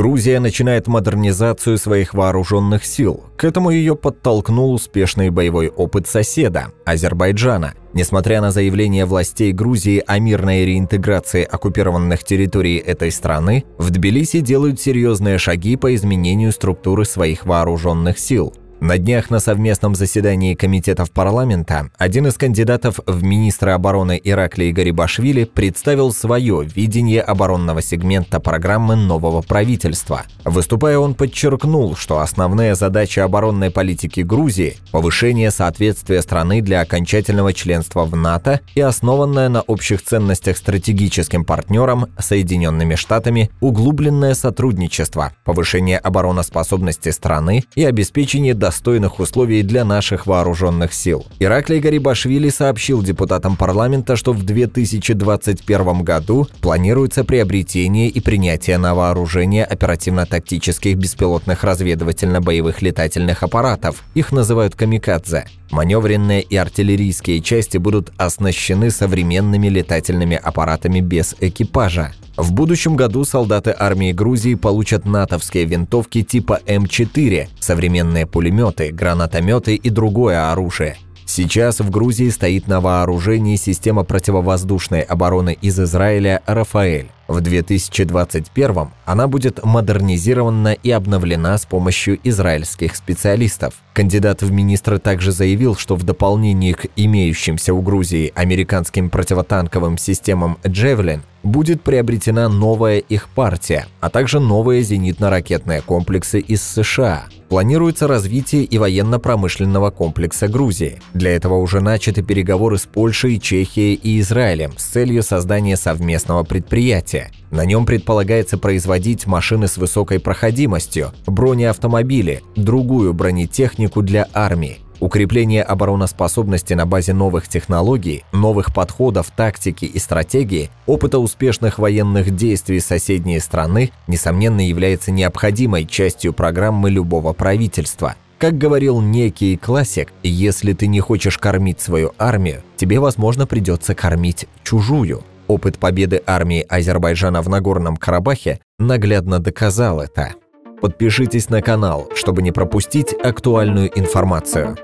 Грузия начинает модернизацию своих вооруженных сил. К этому ее подтолкнул успешный боевой опыт соседа – Азербайджана. Несмотря на заявление властей Грузии о мирной реинтеграции оккупированных территорий этой страны, в Тбилиси делают серьезные шаги по изменению структуры своих вооруженных сил. На днях на совместном заседании комитетов парламента один из кандидатов в министры обороны Ираклий Гарибашвили представил свое видение оборонного сегмента программы нового правительства. Выступая, он подчеркнул, что основная задача оборонной политики Грузии – повышение соответствия страны для окончательного членства в НАТО и основанное на общих ценностях стратегическим партнерам Соединенными Штатами углубленное сотрудничество, повышение обороноспособности страны и обеспечение доступности достойных условий для наших вооруженных сил. Ираклий Гарибашвили сообщил депутатам парламента, что в 2021 году планируется приобретение и принятие на вооружение оперативно-тактических беспилотных разведывательно-боевых летательных аппаратов. Их называют «камикадзе». Маневренные и артиллерийские части будут оснащены современными летательными аппаратами без экипажа. В будущем году солдаты армии Грузии получат натовские винтовки типа М4, современные пулеметы, гранатометы и другое оружие. Сейчас в Грузии стоит на вооружении система противовоздушной обороны из Израиля «Рафаэль». В 2021 она будет модернизирована и обновлена с помощью израильских специалистов. Кандидат в министры также заявил, что в дополнение к имеющимся у Грузии американским противотанковым системам «Джевелин» будет приобретена новая их партия, а также новые зенитно-ракетные комплексы из США. Планируется развитие и военно-промышленного комплекса Грузии. Для этого уже начаты переговоры с Польшей, Чехией и Израилем с целью создания совместного предприятия. На нем предполагается производить машины с высокой проходимостью, бронеавтомобили, другую бронетехнику для армии. Укрепление обороноспособности на базе новых технологий, новых подходов, тактики и стратегии, опыта успешных военных действий соседней страны, несомненно, является необходимой частью программы любого правительства. Как говорил некий классик, если ты не хочешь кормить свою армию, тебе, возможно, придется кормить чужую. Опыт победы армии Азербайджана в Нагорном Карабахе наглядно доказал это. Подпишитесь на канал, чтобы не пропустить актуальную информацию.